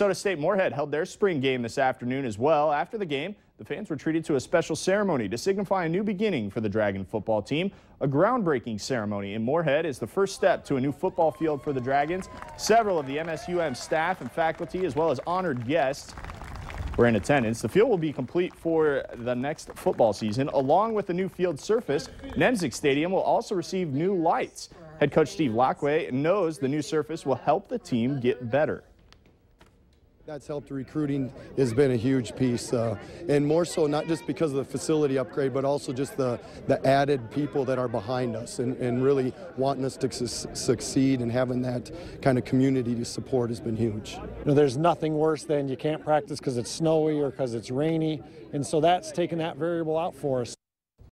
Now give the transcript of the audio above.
Minnesota State Moorhead held their spring game this afternoon as well. After the game, the fans were treated to a special ceremony to signify a new beginning for the Dragon football team. A groundbreaking ceremony in Moorhead is the first step to a new football field for the Dragons. Several of the MSUM staff and faculty, as well as honored guests, were in attendance. The field will be complete for the next football season. Along with the new field surface, Nemzek Stadium will also receive new lights. Head coach Steve Laqua knows the new surface will help the team get better. That's helped recruiting has been a huge piece, uh, and more so not just because of the facility upgrade, but also just the, the added people that are behind us and, and really wanting us to su succeed and having that kind of community to support has been huge. You know, there's nothing worse than you can't practice because it's snowy or because it's rainy, and so that's taken that variable out for us.